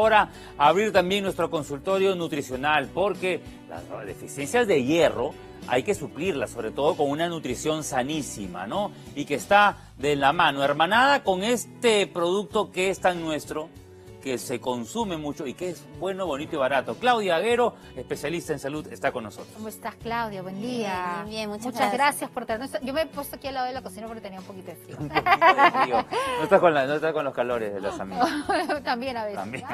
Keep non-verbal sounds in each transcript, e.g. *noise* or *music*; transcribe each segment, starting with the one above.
Ahora abrir también nuestro consultorio nutricional porque las deficiencias de hierro hay que suplirlas, sobre todo con una nutrición sanísima, ¿no? Y que está de la mano, hermanada con este producto que es tan nuestro, que se consume mucho y que es bueno, bonito y barato. Claudia Aguero, especialista en salud, está con nosotros. ¿Cómo estás, Claudia? Buen día. Bien, bien, muchas, Muchas gracias. gracias por traernos. Yo me he puesto aquí al lado de la cocina porque tenía un poquito de frío. Un poquito de frío. No está con, la- no está con los calores de las amigas. *laughs* También a veces. También.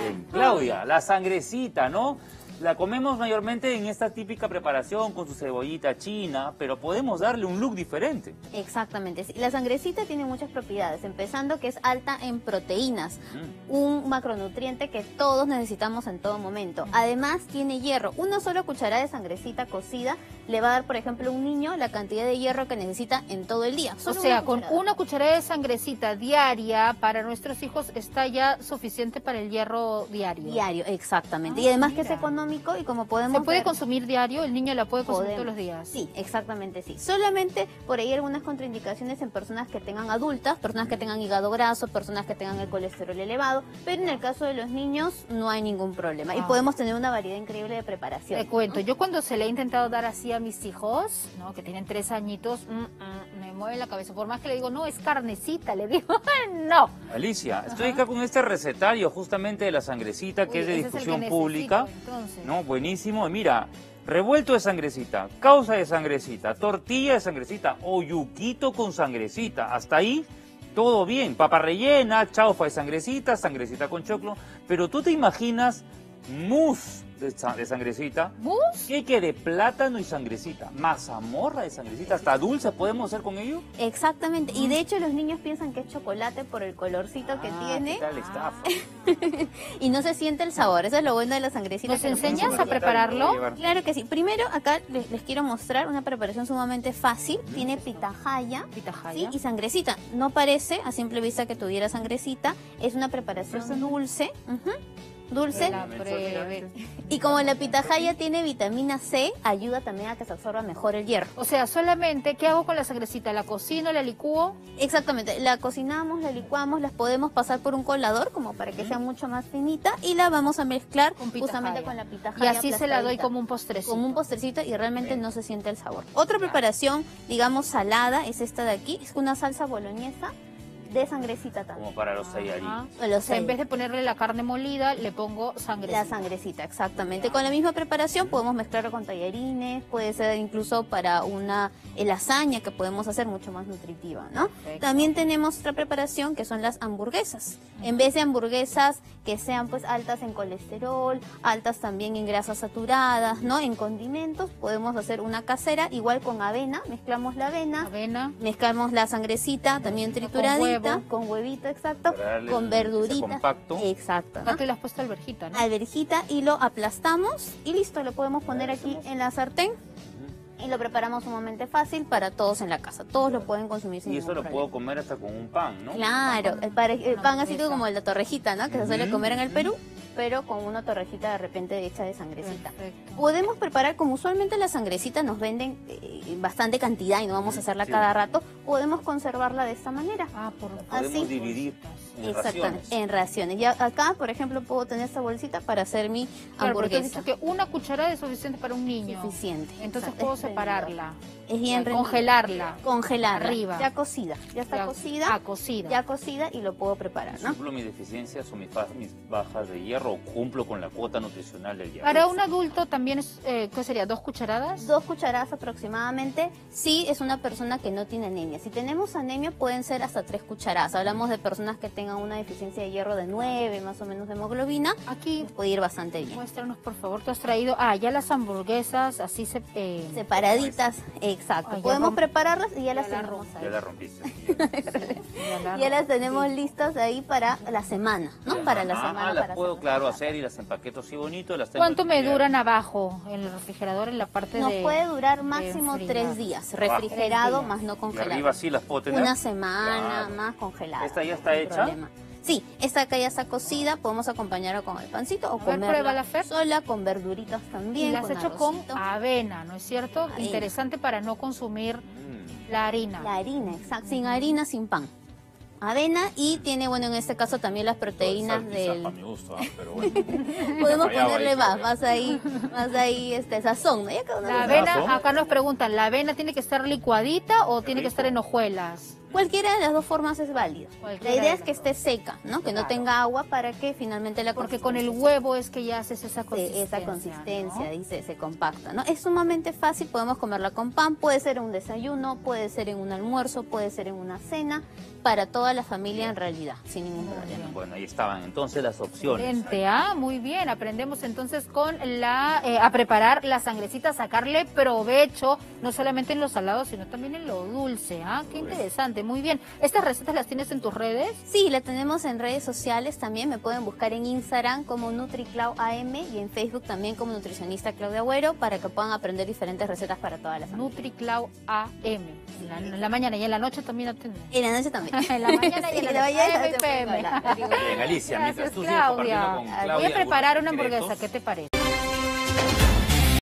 Bien. Claudia, la sangrecita, ¿no? La comemos mayormente en esta típica preparación con su cebollita china, pero podemos darle un look diferente. Exactamente. sí. La sangrecita tiene muchas propiedades, empezando que es alta en proteínas, Mm. un macronutriente que todos necesitamos en todo momento. Además tiene hierro. Una sola cucharada de sangrecita cocida le va a dar, por ejemplo, a un niño la cantidad de hierro que necesita en todo el día. O sea, una con una cucharada de sangrecita diaria para nuestros hijos está ya suficiente para el hierro diario. Diario, exactamente. Ah, y además que mira. es económico y como podemos ¿Se puede ver- consumir diario? ¿El niño la puede consumir Podemos. todos los días? Sí, exactamente sí. Solamente por ahí algunas contraindicaciones en personas que tengan adultas, personas que tengan hígado graso, personas que tengan el colesterol elevado, pero en el caso de los niños no hay ningún problema y Ah. podemos tener una variedad increíble de preparación. Te cuento, yo cuando se le he intentado dar así a mis hijos, ¿no? que tienen tres añitos, mm, mm, me mueve la cabeza. Por más que le digo, no, es carnecita, le digo, *laughs* no. Alicia, estoy acá con este recetario justamente de la sangrecita que Uy, es de necesito, pública. entonces. No, buenísimo. Mira, revuelto de sangrecita, causa de sangrecita, tortilla de sangrecita o yuquito con sangrecita. Hasta ahí todo bien. Papa rellena, chaufa de sangrecita, sangrecita con choclo. Pero tú te imaginas mousse de, sa- de sangrecita. ¿Mousse? ¿Qué que de plátano y sangrecita? Mazamorra de sangrecita. ¿Hasta dulce podemos hacer con ello? Exactamente. Y de hecho los niños piensan que es chocolate por el colorcito que Ah, tiene ¿Qué tal estafa? *laughs* y no se siente el sabor. Eso es lo bueno de la sangrecita. ¿Nos enseñas a prepararlo? Claro que sí. Primero acá les, les quiero mostrar una preparación sumamente fácil. Tiene pitahaya. Pitahaya. Sí, y sangrecita. No parece a simple vista que tuviera sangrecita. Es una preparación dulce. Dulce. La pruebe. Y como la pitahaya tiene vitamina C, ayuda también a que se absorba mejor el hierro. O sea, solamente, ¿qué hago con la sangrecita? ¿La cocino, la licúo? Exactamente. La cocinamos, la licuamos, las podemos pasar por un colador como para que sea mucho más finita y la vamos a mezclar Con justamente con la Y pitahaya. así se la doy como un postrecito. como un postrecito y realmente no se siente el sabor. Otra preparación, digamos salada, es esta de aquí, es una salsa boloñesa de sangrecita también. Como para los tallarines. Ajá. O sea, en vez de ponerle la carne molida, le pongo sangrecita. La sangrecita, exactamente. Con la misma preparación podemos mezclarlo con tallarines, puede ser incluso para una lasaña que podemos hacer mucho más nutritiva, ¿no? Perfecto. También tenemos otra preparación que son las hamburguesas. En vez de hamburguesas que sean pues altas en colesterol, altas también en grasas saturadas, ¿no? En condimentos, podemos hacer una casera igual con avena, mezclamos la avena, Avena. mezclamos la sangrecita también trituradita, huevo. con huevito exacto, con verdurita. compacto. Exacto. ¿no? Acá tú le has puesto alverjita, ¿no? alverjita y lo aplastamos y listo, lo podemos poner aquí en la sartén y lo preparamos sumamente fácil para todos en la casa. Todos lo pueden consumir sin Y eso ningún lo problema. puedo comer hasta con un pan, ¿no? Claro, el, pare- el pan así como el de torrejita, ¿no? Que se suele comer en el. Perú, pero con una torrejita de repente hecha de sangrecita. Perfecto. Podemos preparar, como usualmente la sangrecita nos venden eh, bastante cantidad y no vamos a hacerla Sí. cada rato, podemos conservarla de esta manera. Ah, por Podemos así. dividir en Exactamente, raciones. en raciones. Ya acá, por ejemplo, puedo tener esta bolsita para hacer mi Claro, pero hamburguesa. dicho que una cucharada es suficiente para un niño. Suficiente. Entonces Exacto, puedo separarla. Es bien. Congelarla. Congelarla. Arriba. Ya cocida. Ya está Ya- cocida. Ah, cocida. Ya cocida y lo puedo preparar, ¿no? ¿Cumplo mis deficiencias o mis bajas de hierro o cumplo con la cuota nutricional del hierro? Para un adulto también es, eh, ¿qué sería? ¿Dos cucharadas? Dos cucharadas aproximadamente si es una persona que no tiene anemia. Si tenemos anemia pueden ser hasta tres cucharadas. Hablamos de personas que tengan una deficiencia de hierro de 9 más o menos de hemoglobina. Aquí, les puede ir bastante bien. muéstranos por favor, tú has traído, ah, ya las hamburguesas, así se... eh, Separaditas, exacto. Ah, Podemos prepararlas y ya, ya las la tenemos Ya ahí. la rompiste. *laughs* ya la- Ya las tenemos listas ahí para la semana, ¿no? Para la Ajá, semana. las para puedo, hacerlas. claro, hacer y las empaqueto así bonito. Las tengo ¿Cuánto me duran abajo en el refrigerador en la parte Nos de... puede durar máximo tres días, refrigerado Tres días. más no Y congelado. arriba sí las puedo tener. Una semana Claro. más congelada. ¿Esta ya está hecha? problema. Sí, esta acá ya está cocida, podemos acompañarlo con el pancito o comerla sola, con verduritas Y también, las has con hecho con avena, ¿no es cierto? Avena. Interesante para no consumir Mm. la harina. La harina, exacto, sin harina, sin pan. Avena y tiene, bueno, en este caso también las proteínas quizás del... para mi gusto, ah, pero *laughs* bueno. Podemos ponerle ahí, más, más ahí, más ahí, este, sazón, ¿no? Cada uno La avena, acá nos preguntan, ¿la avena tiene que estar licuadita o tiene que estar en hojuelas? Cualquiera de las dos formas es válida. La idea de es que esté seca, ¿no? Que no tenga agua para que finalmente la Porque con el huevo es que ya haces esa consistencia. esa consistencia ¿no? y se, se compacta, ¿no? Es sumamente fácil, podemos comerla con pan, puede ser en un desayuno, puede ser en un almuerzo, puede ser en una cena, para toda la familia en realidad, sin ningún problema. Bueno, ahí estaban entonces las opciones. Excelente, ah, muy bien. Aprendemos entonces con la eh, a preparar la sangrecita, sacarle provecho, no solamente en lo salado, sino también en lo dulce. Ah, qué interesante, muy bien. ¿Estas recetas las tienes en tus redes? Sí, la tenemos en redes sociales también, me pueden buscar en Instagram como NutriClau AM y en Facebook también como nutricionista Claudia Agüero para que puedan aprender diferentes recetas para toda la familia. NutriClau AM. En la, en la mañana y en la noche también atenden. En la noche también. *laughs* En la mañana y *laughs* en Sí, la noche. AM y se puede PM. hablar. Bien, Alicia, mientras tú Claudia. con Voy Claudia a preparar una hamburguesa. ¿qué te parece?